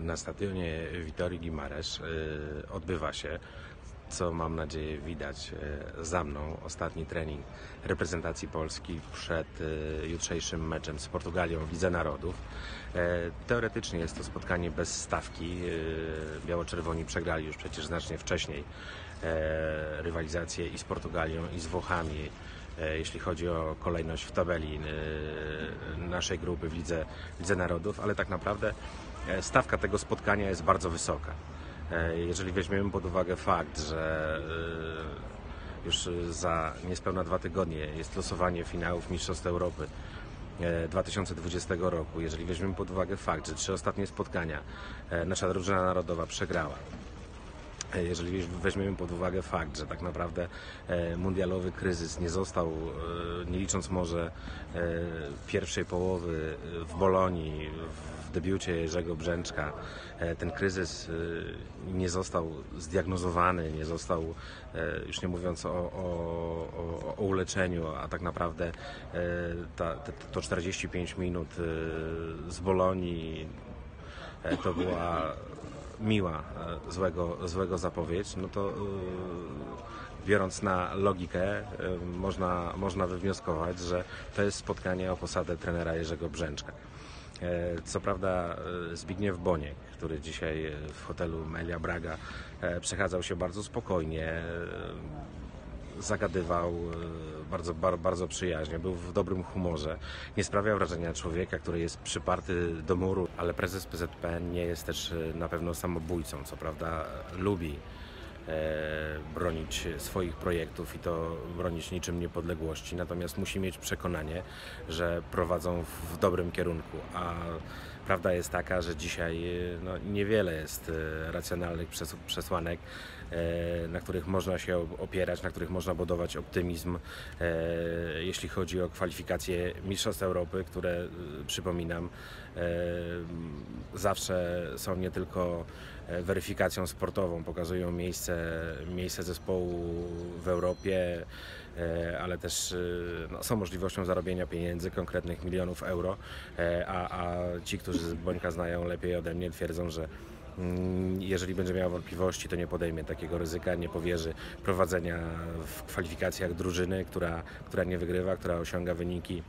Na stadionie Witorii Gimares y, odbywa się, co mam nadzieję widać y, za mną, ostatni trening reprezentacji Polski przed y, jutrzejszym meczem z Portugalią w Lidze Narodów. E, Teoretycznie jest to spotkanie bez stawki. Biało-czerwoni przegrali już przecież znacznie wcześniej e, rywalizację i z Portugalią i z Włochami e, jeśli chodzi o kolejność w tabeli e, naszej grupy w Lidze, Lidze Narodów, ale tak naprawdę e, stawka tego spotkania jest bardzo wysoka. E, Jeżeli weźmiemy pod uwagę fakt, że e, już za niespełna dwa tygodnie jest losowanie finałów Mistrzostw Europy e, 2020 roku, jeżeli weźmiemy pod uwagę fakt, że trzy ostatnie spotkania e, nasza drużyna narodowa przegrała, E, jeżeli weźmiemy pod uwagę fakt, że tak naprawdę e, mundialowy kryzys nie został, e, nie licząc może e, pierwszej połowy e, w Bolonii, w debiucie Jerzego Brzęczka, e, ten kryzys e, nie został zdiagnozowany, nie został, e, już nie mówiąc o, o, o, uleczeniu, a tak naprawdę e, ta, to 45 minut e, z Bolonii e, to była miła e, złego, złego zapowiedź, no to e, biorąc na logikę e, można, można wywnioskować, że to jest spotkanie o posadę trenera Jerzego Brzęczka. Co prawda Zbigniew Boniek, który dzisiaj w hotelu Melia Braga przechadzał się bardzo spokojnie, zagadywał bardzo, bar, bardzo przyjaźnie, był w dobrym humorze. Nie sprawiał wrażenia człowieka, który jest przyparty do muru, ale prezes PZPN nie jest też e, na pewno samobójcą. Co prawda lubi bronić swoich projektów i to bronić niczym niepodległości, natomiast musi mieć przekonanie, że prowadzą w, dobrym kierunku, a prawda jest taka, że dzisiaj e, no, niewiele jest e, racjonalnych przes- przesłanek, e, na których można się opierać, na których można budować optymizm, e, jeśli chodzi o kwalifikacje Mistrzostw Europy, które, e, przypominam, e, zawsze są nie tylko e, weryfikacją sportową, pokazują miejsce, miejsce zespołu w Europie, e, ale też e, no, są możliwością zarobienia pieniędzy, konkretnych milionów euro, e, a, a ci, którzy Bońka znają lepiej ode mnie, twierdzą, że mm, jeżeli będzie miał wątpliwości, to nie podejmie takiego ryzyka, nie powierzy prowadzenia w kwalifikacjach drużyny, która, która nie wygrywa, która osiąga wyniki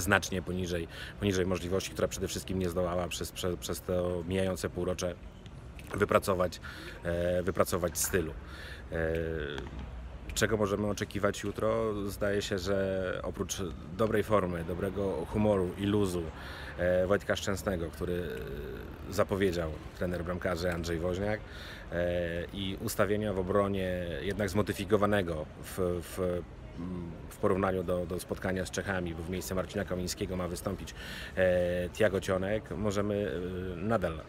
znacznie poniżej, poniżej możliwości, która przede wszystkim nie zdołała przez, przez, przez to mijające półrocze wypracować, e, wypracować stylu. E, czego możemy oczekiwać jutro? Zdaje się, że oprócz dobrej formy, dobrego humoru i luzu e, Wojtka Szczęsnego, który zapowiedział trener bramkarzy Andrzej Woźniak i ustawienia w obronie jednak zmodyfikowanego w, w w porównaniu do, do spotkania z Czechami, bo w miejsce Marcina Kamińskiego ma wystąpić e, Tiago Cionek, możemy e, nadal e,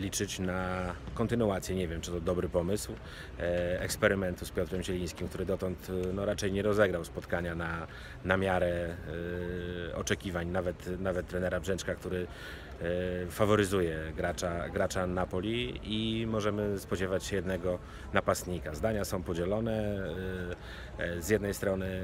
liczyć na kontynuację, nie wiem czy to dobry pomysł, e, eksperymentu z Piotrem Zielińskim, który dotąd e, no, raczej nie rozegrał spotkania na, na miarę e, oczekiwań, nawet, nawet trenera Brzęczka, który faworyzuje gracza, gracza Napoli i możemy spodziewać się jednego napastnika. Zdania są podzielone. Z jednej strony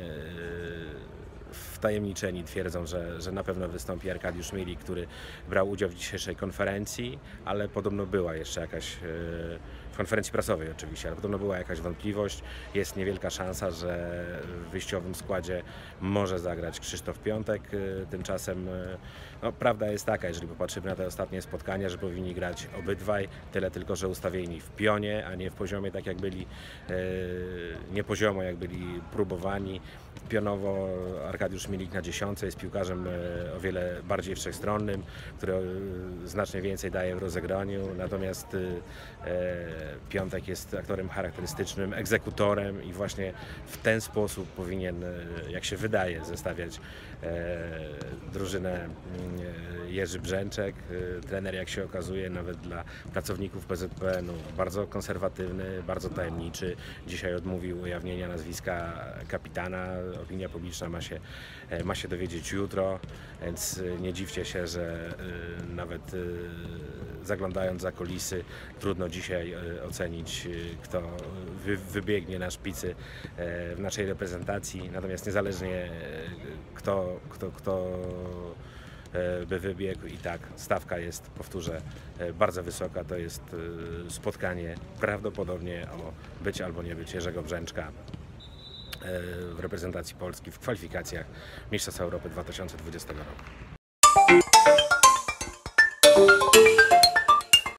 wtajemniczeni. Twierdzą, że, że na pewno wystąpi Arkadiusz Milik, który brał udział w dzisiejszej konferencji, ale podobno była jeszcze jakaś, e, konferencji prasowej oczywiście, ale podobno była jakaś wątpliwość. Jest niewielka szansa, że w wyjściowym składzie może zagrać Krzysztof Piątek. E, Tymczasem e, no, prawda jest taka, jeżeli popatrzymy na te ostatnie spotkania, że powinni grać obydwaj, tyle tylko, że ustawieni w pionie, a nie w poziomie tak jak byli, e, nie poziomo jak byli próbowani. Pionowo Arkadiusz Milik na dziesiątce jest piłkarzem o wiele bardziej wszechstronnym, który znacznie więcej daje w rozegraniu, natomiast Piątek jest aktorem charakterystycznym, egzekutorem i właśnie w ten sposób powinien, e, jak się wydaje, zestawiać e, drużynę mm, e, Jerzy Brzęczek, e, trener jak się okazuje nawet dla pracowników PZPN-u bardzo konserwatywny, bardzo tajemniczy. Dzisiaj odmówił ujawnienia nazwiska kapitana. Opinia publiczna ma się, e, ma się dowiedzieć jutro, więc nie dziwcie się, że nawet zaglądając za kulisy trudno dzisiaj ocenić, kto wy, wybiegnie na szpicy w naszej reprezentacji. Natomiast niezależnie kto, kto, kto by wybiegł i tak stawka jest, powtórzę, e, bardzo wysoka. To jest e, spotkanie prawdopodobnie o być albo nie być Jerzego Brzęczka e, w reprezentacji Polski w kwalifikacjach Mistrzostw Europy 2020 roku.